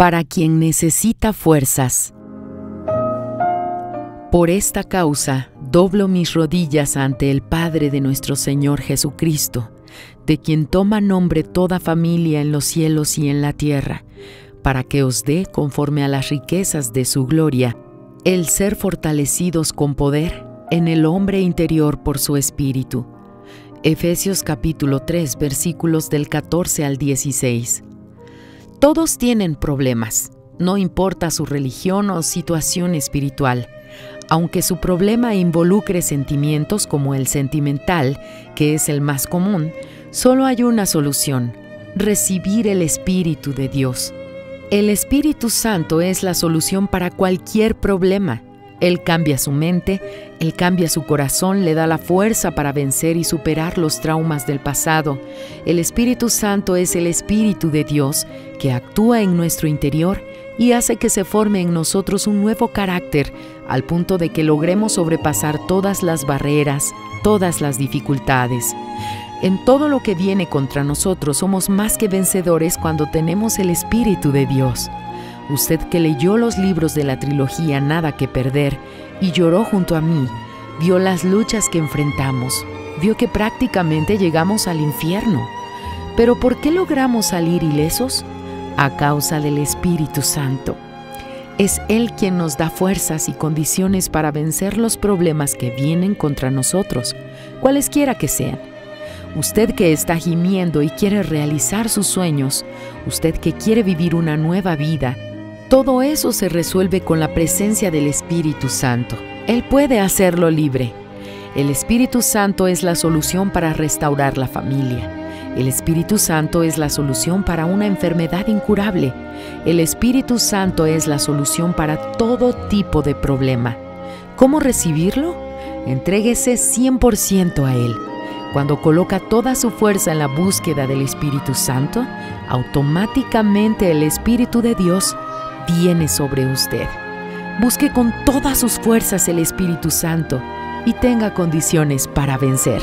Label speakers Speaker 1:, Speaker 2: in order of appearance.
Speaker 1: para quien necesita fuerzas. Por esta causa doblo mis rodillas ante el Padre de nuestro Señor Jesucristo, de quien toma nombre toda familia en los cielos y en la tierra, para que os dé, conforme a las riquezas de su gloria, el ser fortalecidos con poder en el hombre interior por su espíritu. Efesios capítulo 3 versículos del 14 al 16. Todos tienen problemas, no importa su religión o situación espiritual. Aunque su problema involucre sentimientos como el sentimental, que es el más común, solo hay una solución, recibir el Espíritu de Dios. El Espíritu Santo es la solución para cualquier problema. Él cambia su mente, Él cambia su corazón, le da la fuerza para vencer y superar los traumas del pasado. El Espíritu Santo es el Espíritu de Dios que actúa en nuestro interior y hace que se forme en nosotros un nuevo carácter al punto de que logremos sobrepasar todas las barreras, todas las dificultades. En todo lo que viene contra nosotros somos más que vencedores cuando tenemos el Espíritu de Dios. Usted que leyó los libros de la trilogía Nada que Perder y lloró junto a mí, vio las luchas que enfrentamos, vio que prácticamente llegamos al infierno. Pero ¿por qué logramos salir ilesos? A causa del Espíritu Santo. Es Él quien nos da fuerzas y condiciones para vencer los problemas que vienen contra nosotros, cualesquiera que sean. Usted que está gimiendo y quiere realizar sus sueños, usted que quiere vivir una nueva vida, todo eso se resuelve con la presencia del Espíritu Santo. Él puede hacerlo libre. El Espíritu Santo es la solución para restaurar la familia. El Espíritu Santo es la solución para una enfermedad incurable. El Espíritu Santo es la solución para todo tipo de problema. ¿Cómo recibirlo? Entréguese 100% a Él. Cuando coloca toda su fuerza en la búsqueda del Espíritu Santo, automáticamente el Espíritu de Dios viene sobre usted. Busque con todas sus fuerzas el Espíritu Santo y tenga condiciones para vencer.